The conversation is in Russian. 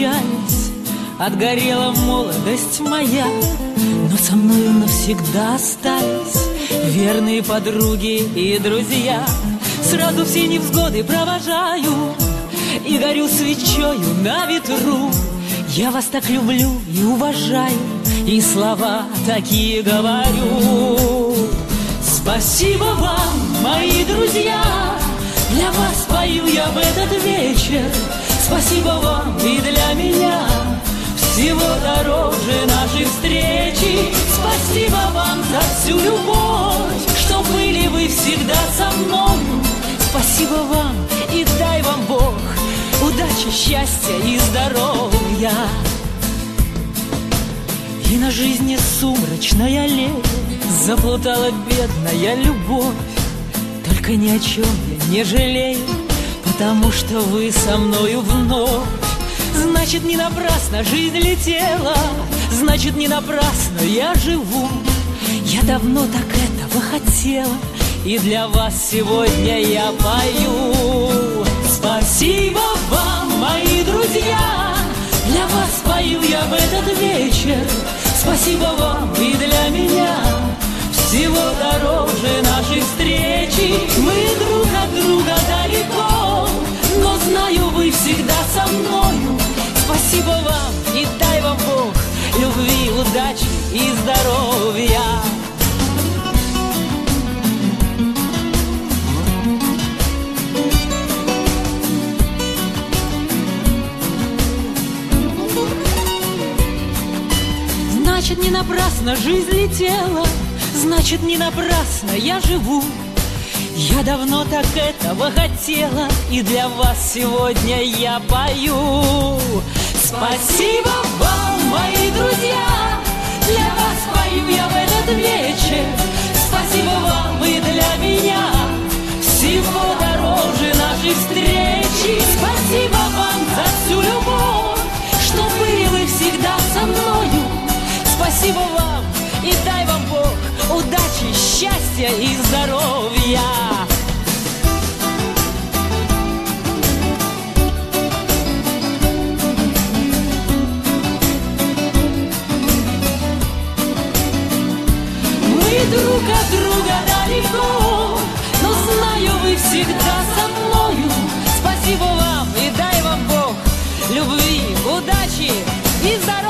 печались Отгорела молодость моя Но со мною навсегда остались Верные подруги и друзья. Сразу все невзгоды провожаю И горю свечою на ветру. Я вас так люблю и уважаю И слова такие говорю. Спасибо вам, мои друзья Для вас пою я в этот вечер Спасибо вам и для меня. Всего дороже нашей встречи. Спасибо вам за всю любовь Что были вы всегда со мною Спасибо вам и дай вам Бог Удачи, счастья и здоровья. И на жизни сумрачная лень Заплутала бедная любовь. Только ни о чем я не жалею Потому что вы со мною вновь. Значит, не напрасно жизнь летела Значит, не напрасно я живу. Я давно так этого хотела И для вас сегодня я пою. Спасибо вам, мои друзья Для вас пою я в этот вечер и здоровья. Значит, не напрасно жизнь летела Значит, не напрасно я живу. Я давно так этого хотела И для вас сегодня я пою. Спасибо вам, удачи, счастья и здоровья. Мы друг от друга далеко, но знаю, вы всегда со мною. Спасибо вам и дай вам Бог любви, удачи и здоровья.